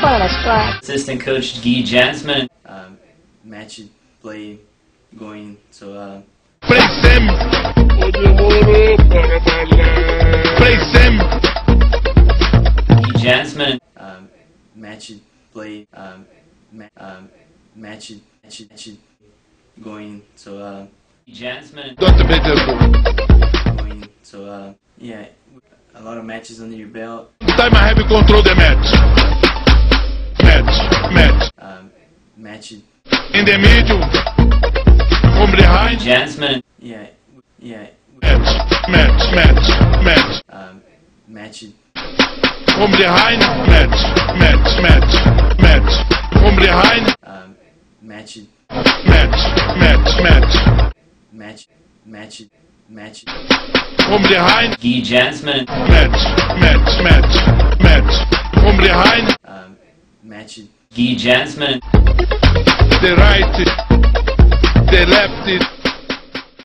Bola nas. Assistant coach Guy Jansman. um, match play going. So uh, Play Sim. Play Sim. Guy Jansman. um, match play um, ma- um, match match match going. So uh, Guy Jansman. Dr. Petersburg. going. So uh, yeah, a lot of matches under your belt. Time I have you control the match. Match. Um, match In the middle. From behind. Jansman. yeah yeah Match. Match. Match. Match. um, match From behind. Match. Match. Match. Match. From behind. um, match Match. Match. Match. match match match From behind. Guy Jansman. Match. Match. Match. Match. Behind. um, Guy Jansman. The right. The left.